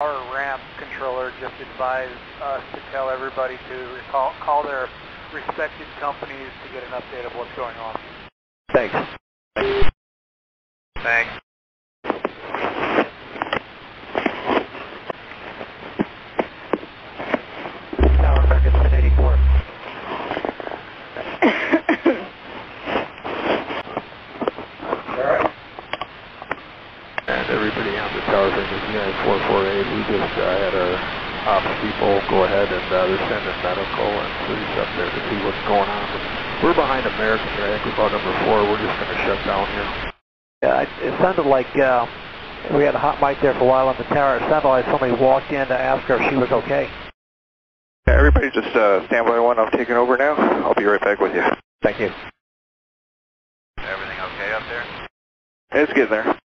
Our ramp controller just advised us to tell everybody to call, call their respected companies to get an update of what's going on. Thanks. Thanks. Tower American 1084. And everybody on the tower thing is Unit 448. We just uh, had our ops people go ahead and uh, they're sending a medical and police up there to see what's going on. We're behind American here. I think we're about number four. We're just going to shut down here. Yeah, it, it sounded like uh, we had a hot mic there for a while on the tower. It sounded like somebody walked in to ask her if she was okay. Everybody just uh, stand by one. I'm taking over now. I'll be right back with you. Thank you. Everything okay up there? It's getting there.